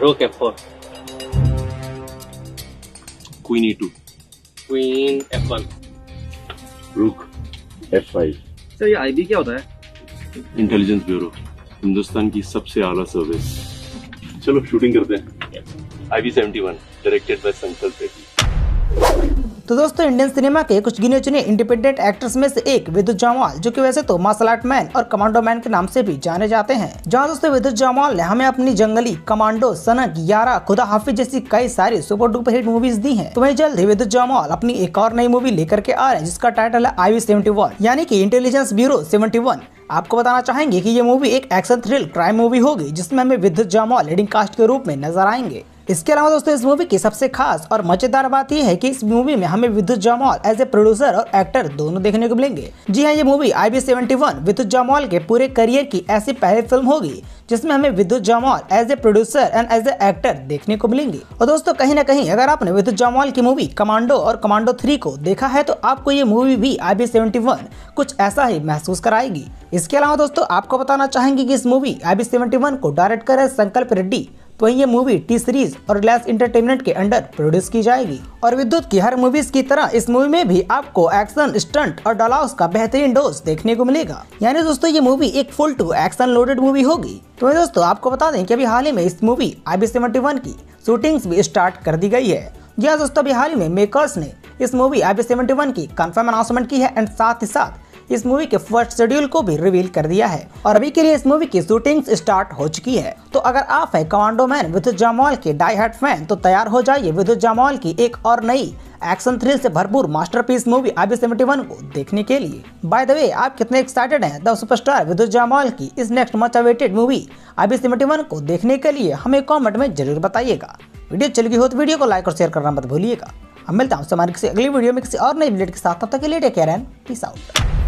rook f4 queen e2 queen f1 rook f5 sir ये IB क्या होता है? इंटेलिजेंस ब्यूरो हिंदुस्तान की सबसे आला सर्विस चलो शूटिंग करते हैं। I B seventy one directed by Sankalp तो दोस्तों इंडियन सिनेमा के कुछ गिने चुने इंडिपेंडेंट एक्टर्स में से एक विद्युत जामवाल, जो कि वैसे तो मार्शल आर्ट मैन और कमांडो मैन के नाम से भी जाने जाते हैं। जहाँ दोस्तों, विद्युत जामवाल ने हमें अपनी जंगली कमांडो सनक, यारा खुदा हाफिज जैसी कई सारी सुपर डुपर हिट मूवीज़ दी है। तो वही जल्द ही विद्युत जामवाल अपनी एक और नई मूवी लेकर के आ रहे हैं, जिसका टाइटल है आई वी यानी की इंटेलिजेंस ब्यूरो सेवेंटी आपको बताना चाहेंगे कि ये मूवी एक एक्शन थ्रिल क्राइम मूवी होगी, जिसमें हमें विद्युत जामवाल लीडिंग कास्ट के रूप में नज़र आएँगे। इसके अलावा दोस्तों, इस मूवी की सबसे खास और मज़ेदार बात यह है कि इस मूवी में हमें Vidyut Jamwal as a producer और एक्टर दोनों देखने को मिलेंगे। जी हाँ ये movie I B seventy one Vidyut Jamwal के पूरे करियर की ऐसी पहली फ़िल्म होगी, जिसमें हमें Vidyut Jamwal as a producer and as a actor देखने को मिलेंगे। और दोस्तों, कहीं ना कहीं अगर आपने विद्युत जामवाल की मूवी कमांडो और कमांडो थ्री को देखा है तो आपको ये मूवी भी आई बी सेवेंटी वन कुछ ऐसा ही महसूस कराएगी। इसके अलावा दोस्तों, आपको बताना चाहेंगे कि इस movie I B seventy one को डायरेक्ट करे संकल्प रेड्डी। वहीं ये मूवी टी सीरीज़ और रिलायंस इंटरटेनमेंट के अंडर प्रोड्यूस की जाएगी। और विद्युत की हर मूवीज़ की तरह इस मूवी में भी आपको एक्शन स्टंट और डालाउस का बेहतरीन डोज देखने को मिलेगा। यानी दोस्तों, ये मूवी एक full to action loaded movie होगी। तो दोस्तों, आपको बता दें कि अभी हाल ही में इस मूवी आई बी की शूटिंग भी स्टार्ट कर दी गई है। जी हाँ दोस्तों, अभी हाल ही में मेकर्स ने इस मूवी आई बी की कंफर्म अनाउंसमेंट की है एंड साथ ही साथ इस मूवी के फ़र्स्ट शेड्यूल को भी रिवील कर दिया है और अभी के लिए इस मूवी की शूटिंग स्टार्ट हो चुकी है। तो अगर आप है कमांडो मैन विद्युत जामवाल के डाई हार्ट फ़ैन तो तैयार हो जाइए विद्युत जामवाल की एक और नई एक्शन थ्रिल से भरपूर masterpiece movie IB seventy one को देखने के लिए। बाय द वे आप कितने एक्साइटेड हैं? द सुपरस्टार विद्युत जामवाल की इस next much awaited movie IB seventy one को देखने के लिए हमें कॉमेंट में ज़रूर बताइएगा। वीडियो चल गई हो तो वीडियो को लाइक और शेयर करना मत भूलिएगा। हम मिलता हूँ हमारे किसी अगली वीडियो में किसी और नई अपडेट के साथ। तब तक के लिए take care and peace out